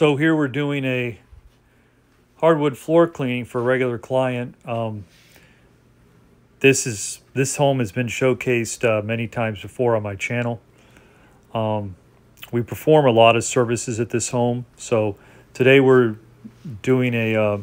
So here we're doing a hardwood floor cleaning for a regular client. Um, this is this home has been showcased uh, many times before on my channel. Um, we perform a lot of services at this home. So today we're doing a uh,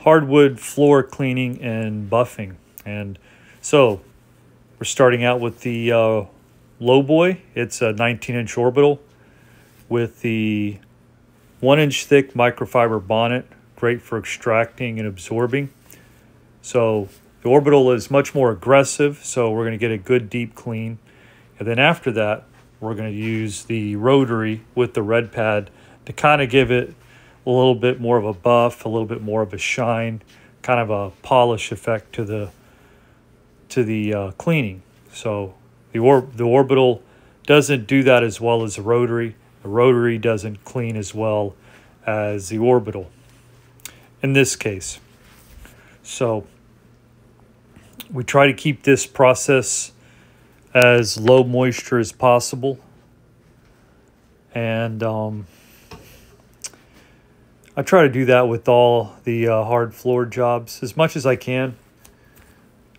hardwood floor cleaning and buffing. And so we're starting out with the uh, low boy. It's a 19 inch orbital with the one inch thick microfiber bonnet, great for extracting and absorbing. So the orbital is much more aggressive, so we're going to get a good deep clean. And then after that, we're going to use the rotary with the red pad to kind of give it a little bit more of a buff, a little bit more of a shine, kind of a polish effect to the to the uh, cleaning. So the or the orbital doesn't do that as well as the rotary. The rotary doesn't clean as well as the orbital in this case. So we try to keep this process as low moisture as possible. And um, I try to do that with all the uh, hard floor jobs as much as I can.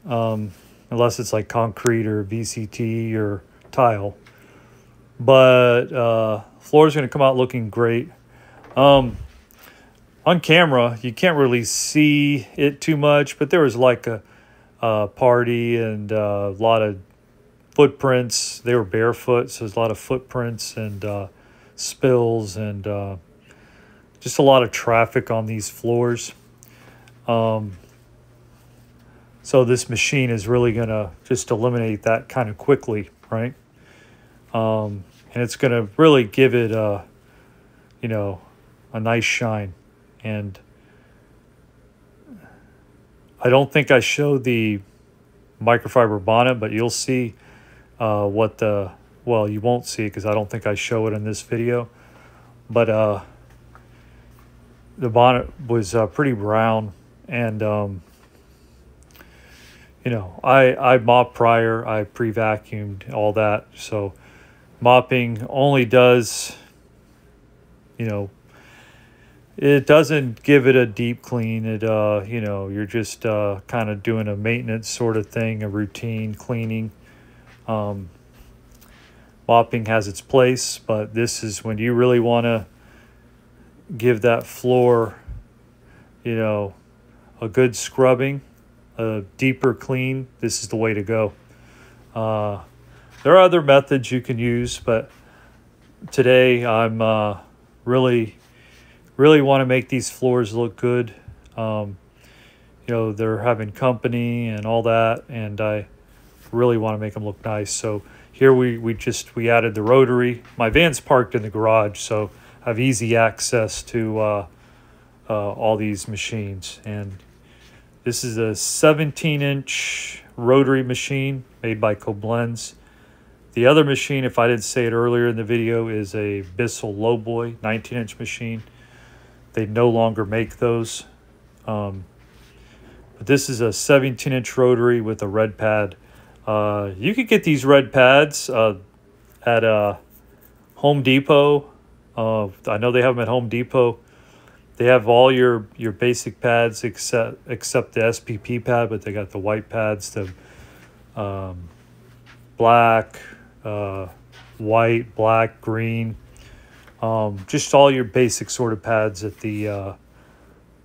Um, unless it's like concrete or VCT or tile. But uh, floor is going to come out looking great. Um, on camera, you can't really see it too much, but there was like a, a party and uh, a lot of footprints. They were barefoot, so there's a lot of footprints and uh, spills and uh, just a lot of traffic on these floors. Um, so this machine is really going to just eliminate that kind of quickly, right? Um, and it's going to really give it a, you know, a nice shine. And I don't think I showed the microfiber bonnet, but you'll see uh, what the, well, you won't see because I don't think I show it in this video. But uh, the bonnet was uh, pretty brown and um, you know i i mop prior i pre-vacuumed all that so mopping only does you know it doesn't give it a deep clean it uh you know you're just uh kind of doing a maintenance sort of thing a routine cleaning um mopping has its place but this is when you really want to give that floor, you know, a good scrubbing, a deeper clean, this is the way to go. Uh, there are other methods you can use, but today I'm uh, really, really want to make these floors look good. Um, you know, they're having company and all that, and I really want to make them look nice. So here we, we just, we added the rotary. My van's parked in the garage, so I have easy access to uh, uh, all these machines. And this is a 17 inch rotary machine made by Koblenz. The other machine, if I didn't say it earlier in the video, is a Bissell Lowboy 19 inch machine. They no longer make those. Um, but this is a 17 inch rotary with a red pad. Uh, you could get these red pads uh, at uh, Home Depot uh, I know they have them at Home Depot. They have all your your basic pads except except the SPP pad, but they got the white pads, the um, black, uh, white, black, green, um, just all your basic sort of pads at the uh,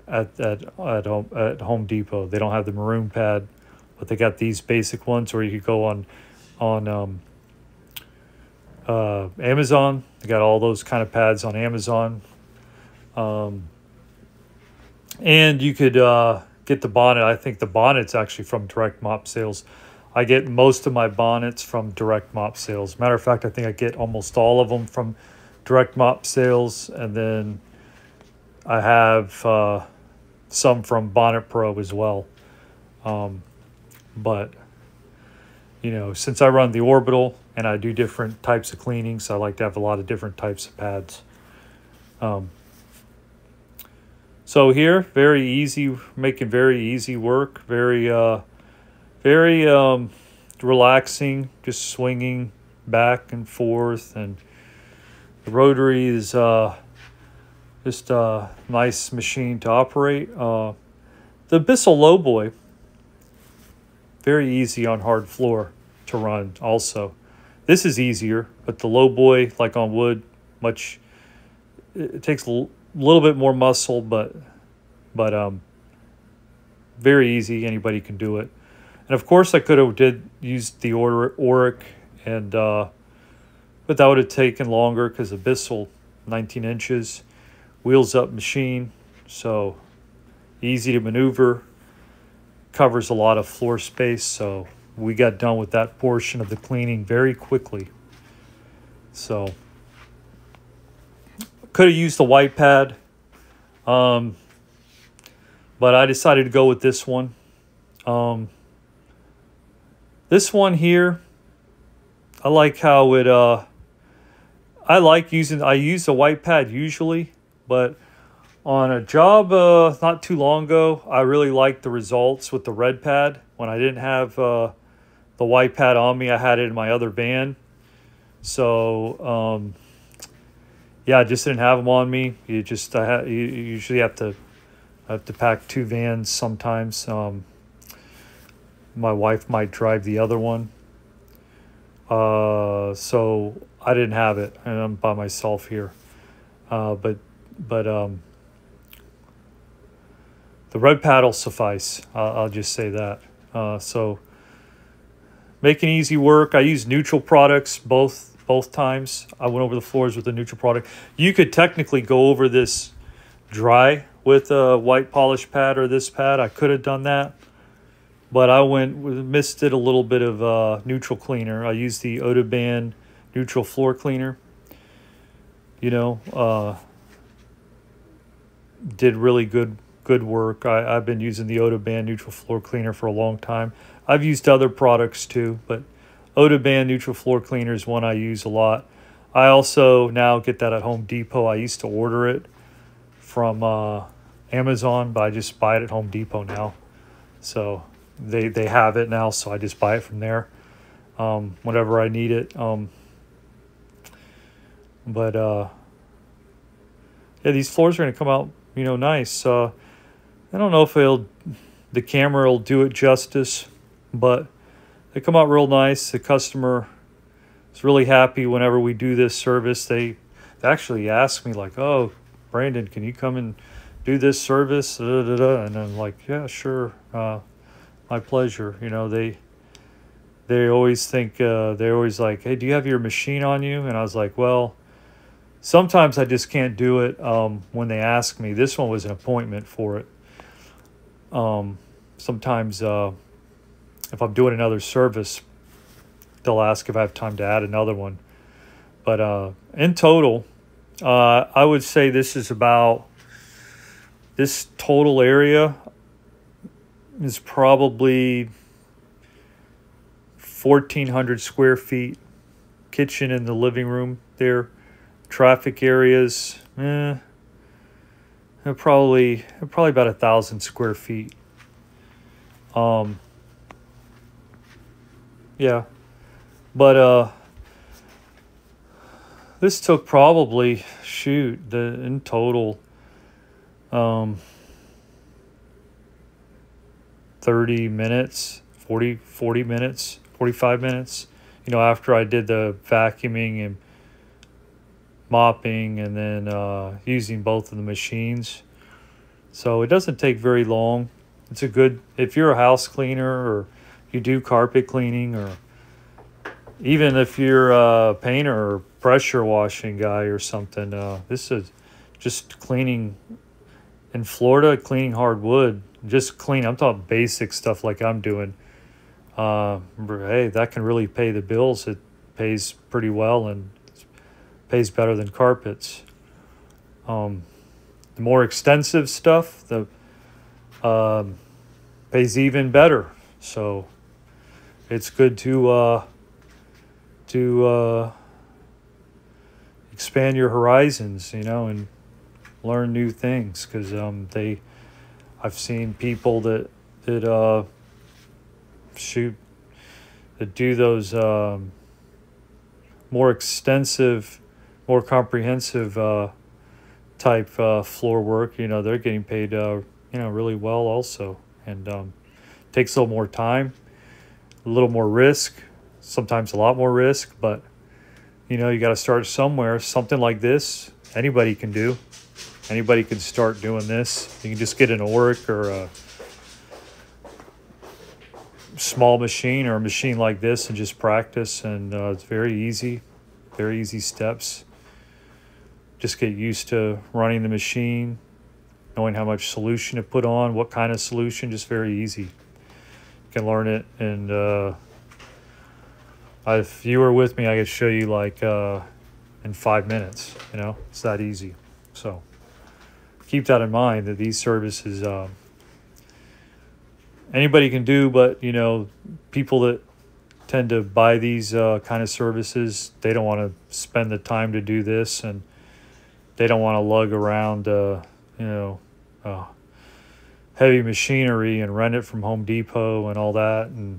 at at at home, at Home Depot. They don't have the maroon pad, but they got these basic ones, or you could go on on um, uh, Amazon. They got all those kind of pads on Amazon. Um, and you could uh, get the bonnet. I think the bonnet's actually from Direct Mop Sales. I get most of my bonnets from Direct Mop Sales. Matter of fact, I think I get almost all of them from Direct Mop Sales. And then I have uh, some from Bonnet Pro as well. Um, but, you know, since I run the Orbital, and I do different types of cleanings. I like to have a lot of different types of pads. Um, so here, very easy, making very easy work, very, uh, very um, relaxing, just swinging back and forth. And the rotary is uh, just a nice machine to operate. Uh, the Bissell Lowboy, very easy on hard floor to run also. This is easier, but the Lowboy, like on wood, much, it takes a little bit more muscle, but, but, um, very easy. Anybody can do it. And of course I could have did used the order Oreck and, uh, but that would have taken longer because Bissell 19 inches wheels up machine so easy to maneuver covers a lot of floor space so we got done with that portion of the cleaning very quickly. So could have used the white pad um, but I decided to go with this one. Um, this one here I like how it uh I like using I use the white pad usually but on a job uh, not too long ago, I really liked the results with the red pad. When I didn't have uh, the white pad on me, I had it in my other van. So, um, yeah, I just didn't have them on me. You just I ha- you usually have to I have to pack two vans sometimes. Um, my wife might drive the other one. Uh, so I didn't have it, and I'm by myself here. Uh, but but um, the red pad will suffice. I'll, I'll just say that. Uh, so making easy work. I use neutral products both both times. I went over the floors with a neutral product. You could technically go over this dry with a white polish pad or this pad. I could have done that, but I went missed it a little bit of uh, neutral cleaner. I used the Odoban neutral floor cleaner. You know, uh, did really good good work. I, I've been using the Odoban Neutral Floor Cleaner for a long time. I've used other products too, but Odoban Neutral Floor Cleaner is one I use a lot. I also now get that at Home Depot. I used to order it from uh, Amazon, but I just buy it at Home Depot now. So they they have it now, so I just buy it from there um, whenever I need it. Um, but uh, yeah, these floors are to come out you know, nice. Uh, I don't know if it'll, the camera will do it justice, but they come out real nice. The customer is really happy whenever we do this service. They, they actually ask me like, "Oh, Brandon, can you come and do this service?" Da, da, da. And I'm like, "Yeah, sure, uh, my pleasure." You know, they they always think uh, they're always like, "Hey, do you have your machine on you?" And I was like, "Well." Sometimes I just can't do it um, when they ask me. This one was an appointment for it. Um, sometimes uh, if I'm doing another service, they'll ask if I have time to add another one. But uh, in total, uh, I would say this is about this total area is probably 1400 square feet. Kitchen in the living room there. Traffic areas, eh, probably probably about a thousand square feet. Um, yeah, but uh, this took probably shoot the in total, um, thirty minutes, 40, 40 minutes, forty five minutes. You know, after I did the vacuuming and mopping and then uh, using both of the machines. So it doesn't take very long. It's a good, if you're a house cleaner or you do carpet cleaning or even if you're a painter or pressure washing guy or something, uh, this is just cleaning in Florida, cleaning hardwood, just clean. I'm talking basic stuff like I'm doing. Uh, hey, that can really pay the bills. It pays pretty well and pays better than carpets. Um, the more extensive stuff, the um, pays even better. So it's good to uh, to uh, expand your horizons, you know, and learn new things because um, they. I've seen people that that uh, shoot that do those um, more extensive more comprehensive uh, type uh, floor work, you know, they're getting paid, uh, you know, really well also. And um, takes a little more time, a little more risk, sometimes a lot more risk, but you know, you got to start somewhere. Something like this, anybody can do. Anybody can start doing this. You can just get an Oreck or a small machine or a machine like this and just practice. And uh, it's very easy, very easy steps. Just get used to running the machine, knowing how much solution to put on, what kind of solution, just very easy. You can learn it. And uh, if you were with me, I could show you like uh, in five minutes. You know, it's that easy. So keep that in mind that these services um, anybody can do, but you know, people that tend to buy these uh, kind of services, they don't want to spend the time to do this, and they don't want to lug around, uh, you know, uh, heavy machinery and rent it from Home Depot and all that, and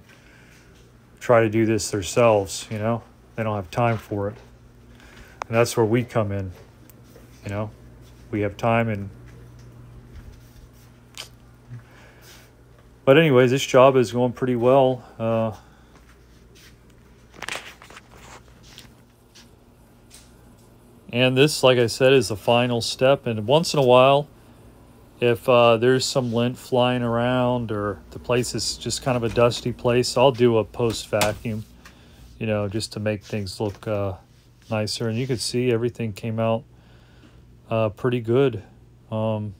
try to do this themselves. You know, they don't have time for it, and that's where we come in. You know, we have time and But anyways, this job is going pretty well. Uh, and this, like I said, is the final step. And once in a while, if uh, there's some lint flying around or the place is just kind of a dusty place, I'll do a post vacuum, you know, just to make things look uh, nicer. And you can see everything came out uh, pretty good. Um,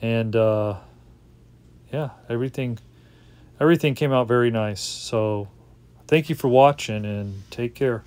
and uh, yeah, everything everything came out very nice. So thank you for watching and take care.